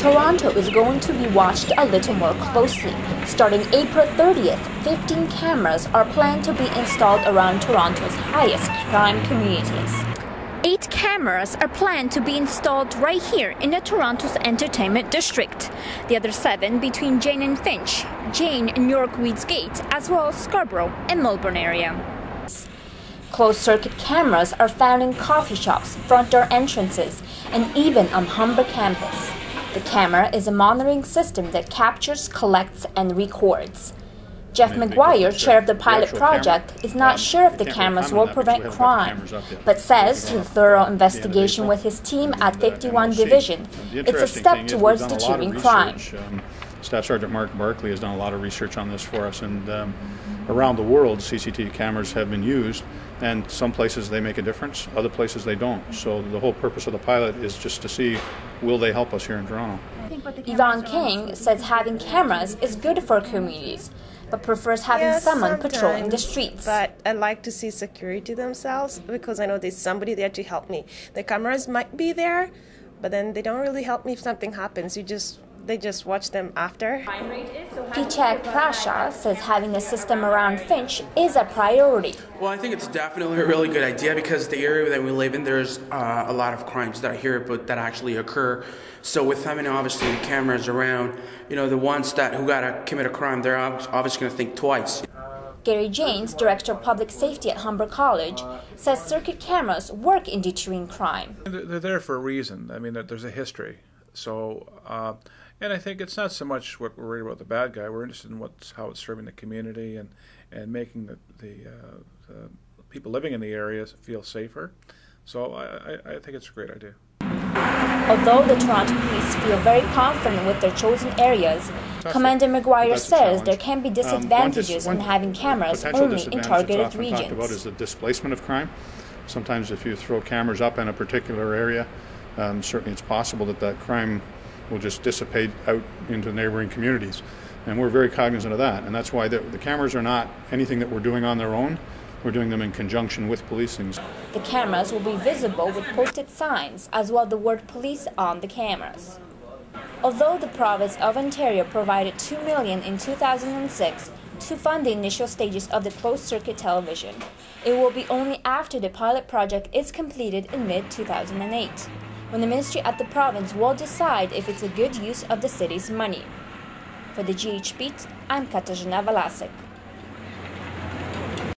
Toronto is going to be watched a little more closely. Starting April 30th, 15 cameras are planned to be installed around Toronto's highest crime communities. Eight cameras are planned to be installed right here in the Toronto's entertainment district. The other seven between Jane and Finch, Jane and Yorkwoods Gate, as well as Scarborough and Malvern area. Closed circuit cameras are found in coffee shops, front door entrances, and even on Humber campus. The camera is a monitoring system that captures, collects, and records. Jeff McGuire, chair of the pilot project, is not sure if the cameras will prevent crime, but says through thorough investigation with his team at 51 Division, it's a step towards deterring crime. Um, Staff Sergeant Mark Barkley has done a lot of research on this for us, and um, around the world, CCTV cameras have been used, and some places they make a difference, other places they don't. So the whole purpose of the pilot is just to see will they help us here in Toronto. Yvonne King says having cameras is good for communities, but prefers having yes, someone patrolling the streets. But I like to see security themselves because I know there's somebody there to help me. The cameras might be there, but then they don't really help me if something happens. You just they just watch them after. Pichak Prasha says having a system around Finch is a priority. Well, I think it's definitely a really good idea because the area that we live in, there's uh, a lot of crimes that are here, but that actually occur. So with having obviously the cameras around, you know, the ones that who gotta commit a crime, they're obviously gonna think twice. Gary James, Director of Public Safety at Humber College, says circuit cameras work in deterring crime. They're there for a reason. I mean, there's a history. So, uh, and I think it's not so much what we're worried about the bad guy. We're interested in what's how it's serving the community and and making the the, uh, the people living in the areas feel safer. So I, I, think it's a great idea. Although the Toronto Police feel very confident with their chosen areas, Commander McGuire says there can be disadvantages um, one dis- one in having cameras only in targeted regions. Talked about is the displacement of crime. Sometimes if you throw cameras up in a particular area, um, certainly it's possible that that crime will just dissipate out into neighboring communities. And we're very cognizant of that. And that's why the, the cameras are not anything that we're doing on their own. We're doing them in conjunction with policing. The cameras will be visible with posted signs as well the word police on the cameras. Although the province of Ontario provided 2 million in 2006 to fund the initial stages of the closed circuit television, it will be only after the pilot project is completed in mid 2008 when the ministry at the province will decide if it's a good use of the city's money. For the GH Beat, I'm Katarzyna Walasek.